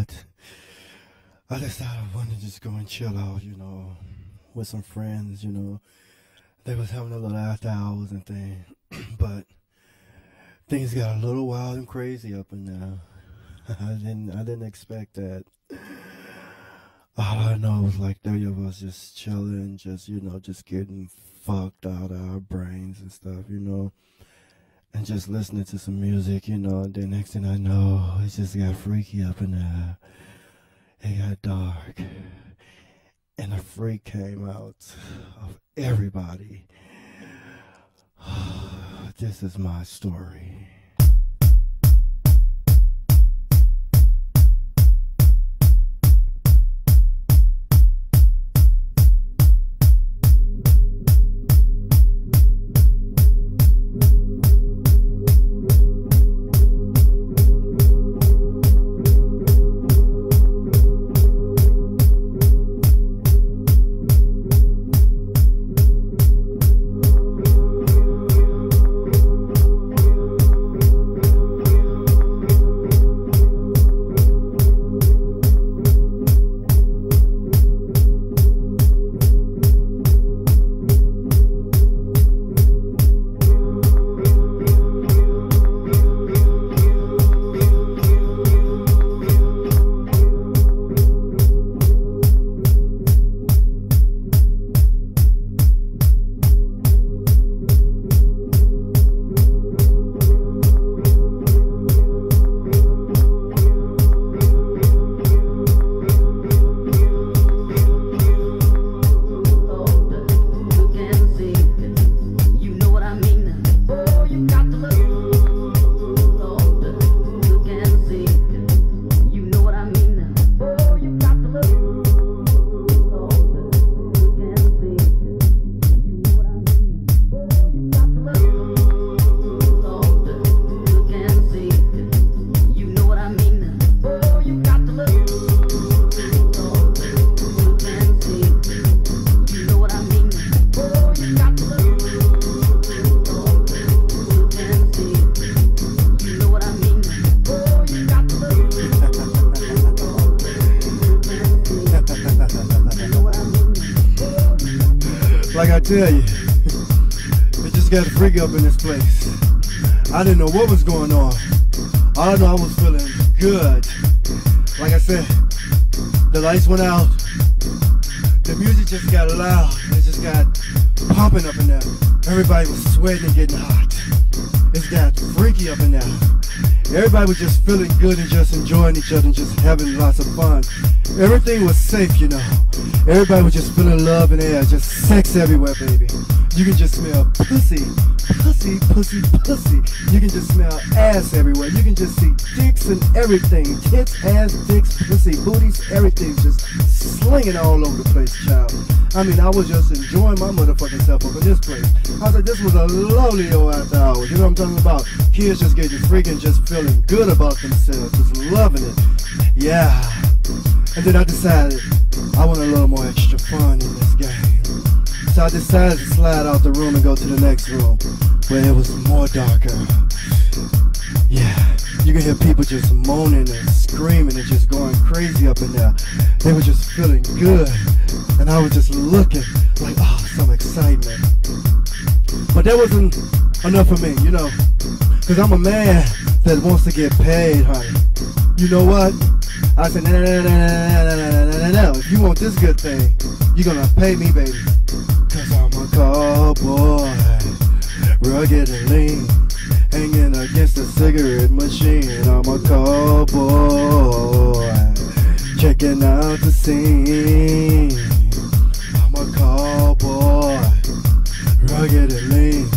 what? I decided I wanted to just go and chill out, you know, with some friends, you know. They was having a little after hours and thing, but things got a little wild and crazy up in there. I didn't, I didn't expect that. All I know was like three of us just chilling, just you know, just getting fucked out of our brains and stuff, you know, and just listening to some music, you know. And then next thing I know, it just got freaky up in there. It got dark, and a freak came out of everybody. this is my story. Freak up in this place. I didn't know what was going on. All I know I was feeling good. Like I said, the lights went out. The music just got loud. It just got pumping up in there. Everybody was sweating and getting hot. It's got freaky up in there. Everybody was just feeling good and just enjoying each other and just having lots of fun. Everything was safe, you know. Everybody was just feeling love and air, just sex everywhere, baby. You can just smell pussy, pussy, pussy, pussy. You can just smell ass everywhere. You can just see dicks and everything. Tits, ass, dicks, pussy, booties, everything just slinging all over the place, child. I mean, I was just enjoying my motherfucking self up in this place. I said, this was a lovely old after hours. You know what I'm talking about? Kids just getting freaking, just feeling good about themselves, just loving it. Yeah. And then I decided I want a little more extra fun in this game. So I decided to slide out the room and go to the next room where it was more darker. Yeah, you can hear people just moaning and screaming and just going crazy up in there. They were just feeling good. And I was just looking like, oh, some excitement. But that wasn't enough for me, you know. Because I'm a man that wants to get paid, honey. You know what? I said, no, no, no, no, no, no, no, no, no. If you want this good thing, you're gonna pay me, baby. Cause I'm a cowboy, rugged and lean, hanging against a cigarette machine. I'm a cowboy, checking out the scene. I'm a cowboy, rugged and lean,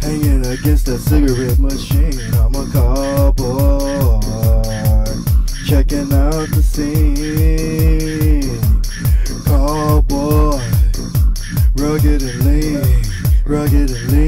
hanging against a cigarette machine. I'm a cowboy checking out the scene. Cowboy, rugged and lean, rugged and lean,